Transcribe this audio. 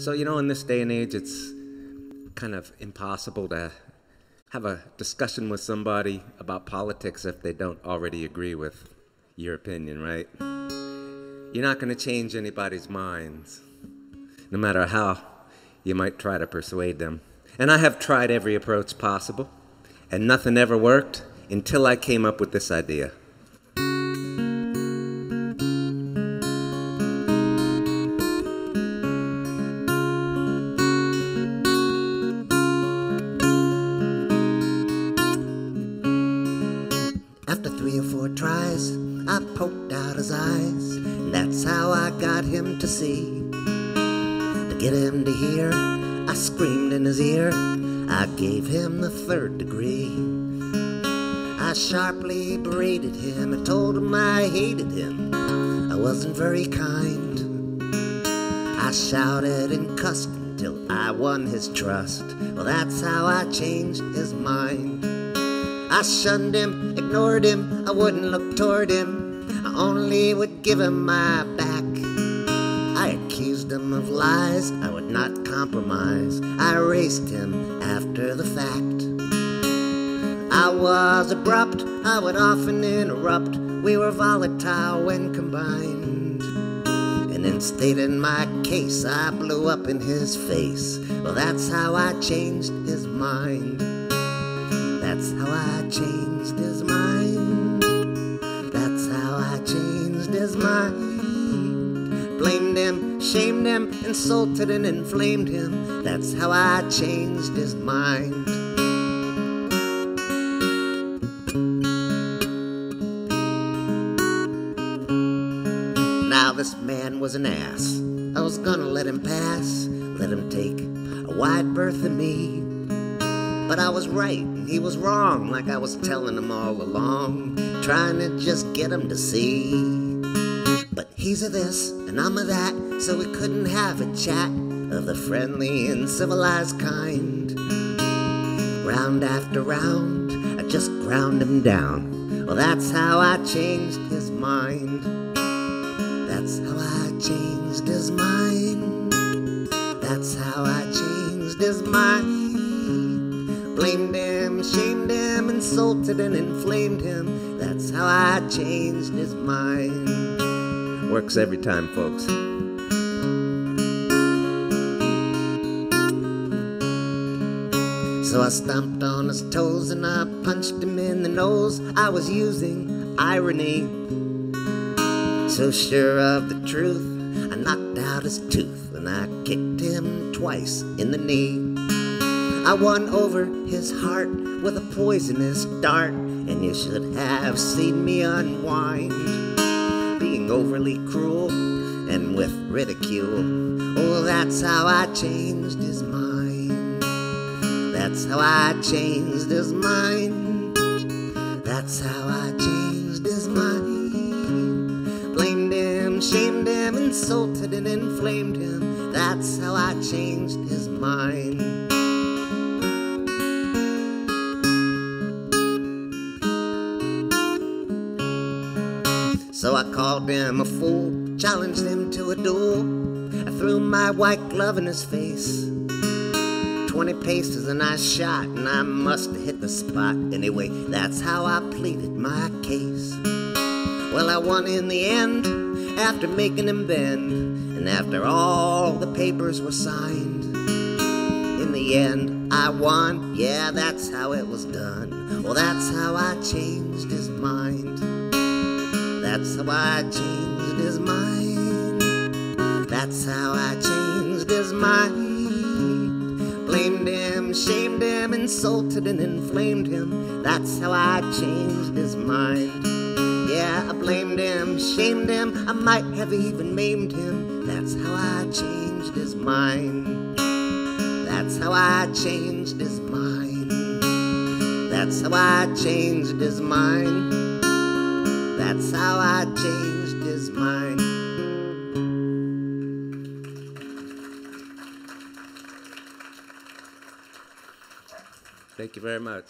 So, you know, in this day and age, it's kind of impossible to have a discussion with somebody about politics if they don't already agree with your opinion, right? You're not going to change anybody's minds, no matter how you might try to persuade them. And I have tried every approach possible, and nothing ever worked until I came up with this idea. Three or four tries, I poked out his eyes, and that's how I got him to see. To get him to hear, I screamed in his ear, I gave him the third degree. I sharply berated him and told him I hated him. I wasn't very kind. I shouted and cussed until I won his trust. Well, that's how I changed his mind. I shunned him, ignored him, I wouldn't look toward him. I only would give him my back. I accused him of lies, I would not compromise. I erased him after the fact. I was abrupt, I would often interrupt. We were volatile when combined. And in stating my case, I blew up in his face. Well, that's how I changed his mind. That's how I changed his mind. That's how I changed his mind. Blamed him, shamed him, insulted and inflamed him. That's how I changed his mind. Now this man was an ass. I was gonna let him pass, let him take a wide berth of me. But I was right he was wrong, like I was telling him all along, trying to just get him to see. But he's a this and I'm a that, so we couldn't have a chat of the friendly and civilized kind. Round after round, I just ground him down. Well, that's how I changed his mind. That's how I changed his mind. That's how I changed his mind. Blamed him, shamed him, insulted and inflamed him. That's how I changed his mind. Works every time, folks. So I stomped on his toes and I punched him in the nose. I was using irony. So sure of the truth, I knocked out his tooth and I kicked him twice in the knee. I won over his heart with a poisonous dart, and you should have seen me unwind. Being overly cruel and with ridicule. Oh, that's how I changed his mind. That's how I changed his mind. That's how I changed his mind. Blamed him, shamed him, insulted and inflamed him. That's how I changed his mind. So I called him a fool, challenged him to a duel. I threw my white glove in his face. Twenty paces and I shot, and I must have hit the spot. Anyway, that's how I pleaded my case. Well, I won in the end after making him bend, and after all the papers were signed. In the end, I won, yeah, that's how it was done. Well, that's how I changed his mind. That's how I changed his mind. That's how I changed his mind. Blamed him, shamed him, insulted and inflamed him. That's how I changed his mind. Yeah, I blamed him, shamed him, I might have even maimed him. That's how I changed his mind. That's how I changed his mind. That's how I changed his mind. That's how I changed his mind. Thank you very much.